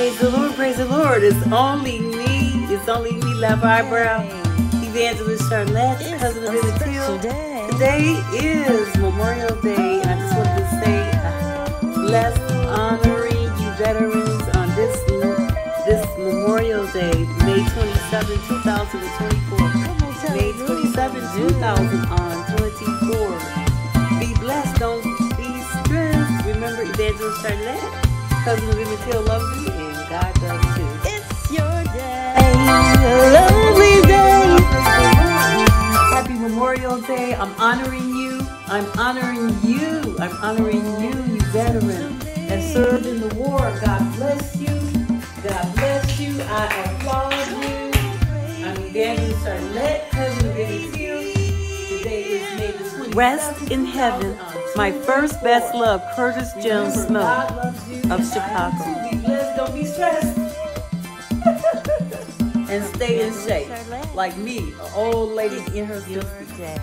Praise the Lord, praise the Lord. It's only me. It's only me, left eyebrow. Evangelist Charlette, cousin of Emmett Till. Today. Today is Memorial Day, and I just wanted to say, uh, bless honoring you veterans on this this Memorial Day, May 27, 2024. Come on, tell May us. 27, 2024. Be blessed, don't be stressed. Remember Evangelist Charlette, cousin of Emmett Till loves you, Memorial Day. I'm honoring you. I'm honoring you. I'm honoring you, you veteran that served in the war. God bless you. God bless you. I applaud you. I'm Evangelist Charlette, cousin of. Today is May the 27th. Rest in heaven, my first best love, Curtis Jones Remember, Snow. God loves you, of Chicago. And stay in shape. Like me, an old lady in her Your 50s. day.